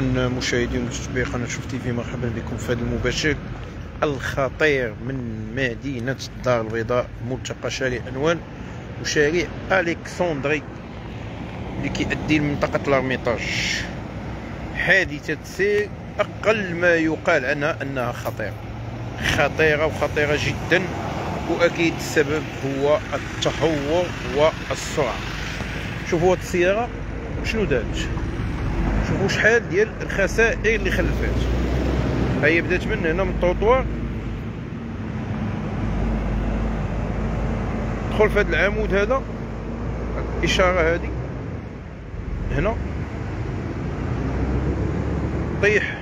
مشاهدين ومتابعي قناة شوف تيفي مرحبا بكم في هذا المباشر. الخطير من مدينة الدار البيضاء ملتقى شارع أنوال وشارع ألكسندري اللي كيؤدي لمنطقة لارميطاج حادثة سير أقل ما يقال عنها أنها خطيرة. خطيرة وخطيرة جدا وأكيد السبب هو التهور والسرعة. شوفوا هاد السيارة شنو دارت؟ شوفوا شحال ديال الخسائر اللي خلفات. هي بدات من هنا من الطوطوار دخل في هذا العمود هذا. الإشارة هذه هنا. طيح.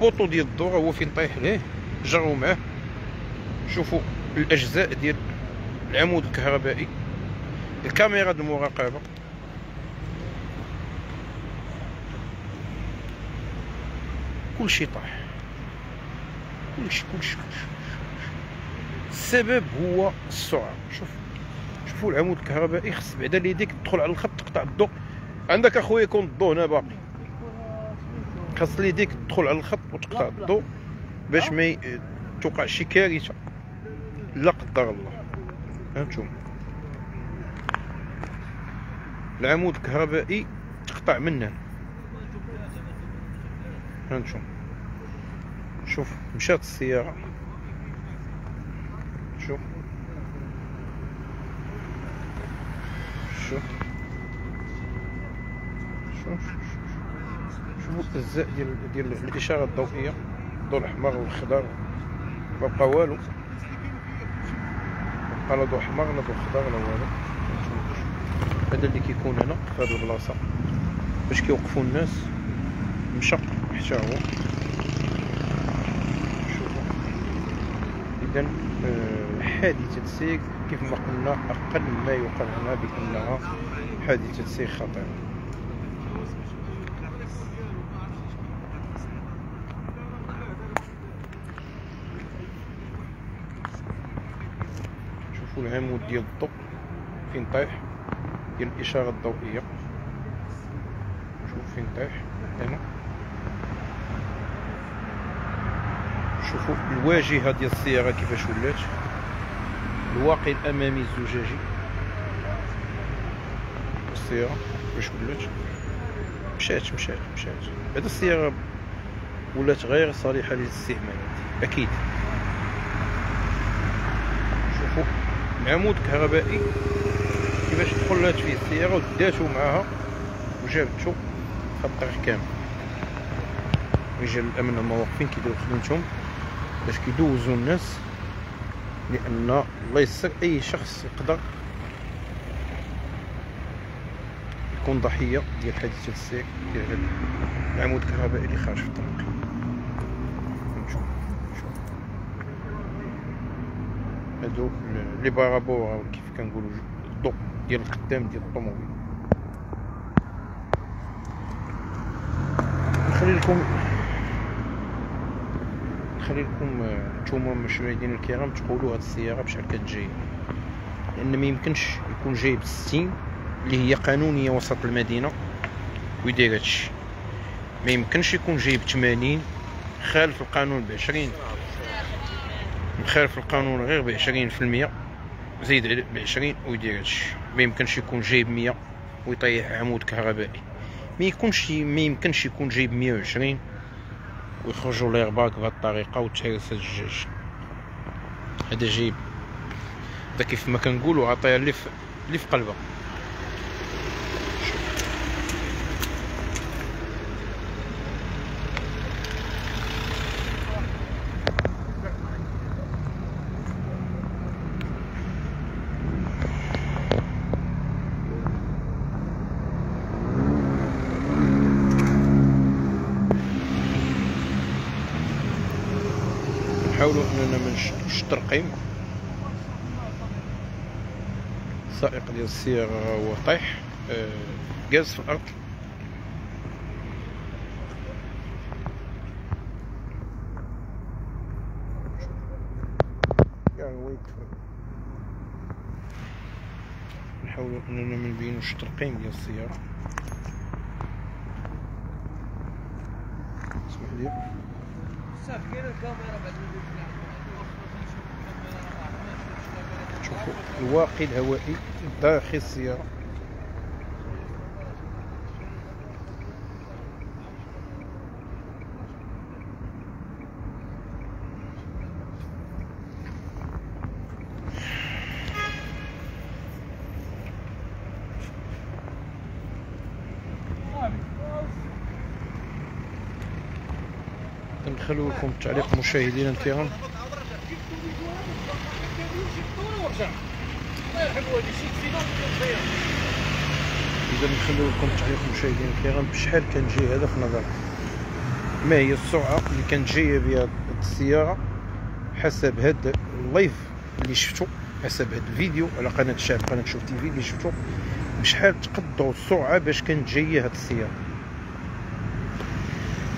بوطو ديال الضوء هو فين طايح؟ ليه جروا معاه. شوفوا الأجزاء ديال العمود الكهربائي. الكاميرا المراقبه كل شيء طاح. كل شيء كل شيء السبب هو السرعة. شوف شوفوا العمود الكهربائي خص بعدا ليديك تدخل على الخط تقطع الضوء. عندك أخويا يكون الضوء هنا باقي. خاص ليديك تدخل على الخط وتقطع الضوء باش ما توقع شي كارثة. لا قدر الله. هانتوما العمود الكهربائي تقطع منه. هانتوما شوف مشات السيارة. شوف شوف شوف شوفوا الأجزاء ديال ديال الإشارة الضوئية الضوء الأحمر والخضر ما بقى والو. بقى لا ضوء أحمر لا ضوء خضر لا والو. هذا اللي كيكون هنا في هذه البلاصة. باش كيوقفوا الناس مشق حتى هو شوفوا. اذا آه، حادثة سير كيف ما قلنا أقل ما يقال عنها بأنها حادثة سير خطيرة. شوفوا العمود ديال الضوء. فين طايح؟ ديال الإشارة الضوئية. شوف فين طايح. هنا. شوفوا الواجهة ديال السيارة كيفاش ولات الواقي الأمامي الزجاجي. السيارة كيفاش ولات مشات مشات مشات. هاد السيارة ولات غير صالحة للاستعمال. أكيد. شوفوا العمود الكهربائي كيفاش دخلات فيه السيارة وداتو معاها. وجابتو في الطريق كامل رجال الأمن هما واقفين كيديروا خدمتهم. باش كيدوزوا الناس لأن الله يسر أي شخص يقدر يكون ضحية ديال حادثه السير ديال هذا العمود الكهربائي اللي خارج في الطريق. هادو لي بارابور كيف كنقولوا الضوء ديال القدام ديال الطوموبيل. نخلي لكم نخلي لكم آه، نتوما مشاهدينا الكرام تقولوا هاد السيارة بشحال كانت جاية لأن ما يمكنش يكون جايب 60 اللي هي قانونية وسط المدينة ويدير هادشي ما يمكنش يكون جايب 80 خالف القانون ب 20 مخالف القانون غير ب 20% زيد ب 20 ويدير هادشي ما يمكنش يكون جايب 100 ويطيح عمود كهربائي. ما يكونش ما يمكنش يكون جايب 120 ويخرجوا ليرباك بهذه الطريقة وتهرس الدجاج هذا جايب هذا كيف ما كنقولوا عطيها اللي في اللي في قلبها نحاولوا اننا ما نشدوش الترقيم السائق ديال السيارة هو طايح آه، جاز في الأرض. يعني ويك كنحاولوا اننا ما نبينوش الترقيم ديال السيارة. اسمح لي. شوفوا الواقي الهوائي داخل السيارة. ندخلوا لكم التعليق مشاهدينا الكرام. إذا نخليو لكم التعليق مشاهدينا الكرام بشحال كان جاي هذا في نظرك ما هي السرعة اللي كانت جاية بها السيارة حسب هاد ال live اللي شفتو حسب هاد الفيديو على قناة الشعب قناة شوف تي في اللي شفتو بشحال تقدروا السرعة باش كانت جاية هاد السيارة.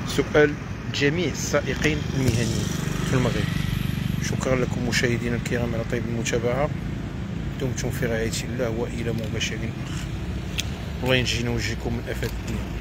سؤال جميع السائقين المهنيين في المغرب. شكرا لكم مشاهدينا الكرام على طيب المتابعة. دمتم في رعاية الله وإلى مباشر آخر. الله ينجينا ويجيكم من افات الدنيا.